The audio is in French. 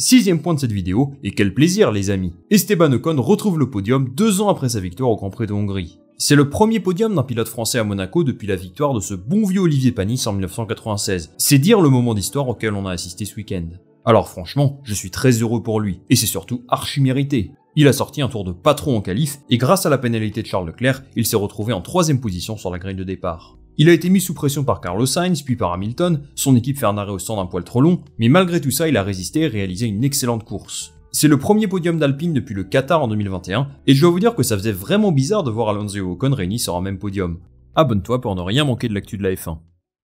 Sixième point de cette vidéo, et quel plaisir les amis Esteban Ocon retrouve le podium deux ans après sa victoire au Grand Prix de Hongrie. C'est le premier podium d'un pilote français à Monaco depuis la victoire de ce bon vieux Olivier Panis en 1996. C'est dire le moment d'histoire auquel on a assisté ce week-end. Alors franchement, je suis très heureux pour lui, et c'est surtout archi mérité. Il a sorti un tour de patron en qualif, et grâce à la pénalité de Charles Leclerc, il s'est retrouvé en troisième position sur la grille de départ. Il a été mis sous pression par Carlos Sainz, puis par Hamilton, son équipe fait un arrêt au stand d'un poil trop long, mais malgré tout ça, il a résisté et réalisé une excellente course. C'est le premier podium d'Alpine depuis le Qatar en 2021, et je dois vous dire que ça faisait vraiment bizarre de voir Alonso et Ocon sur un même podium. Abonne-toi pour ne rien manquer de l'actu de la F1.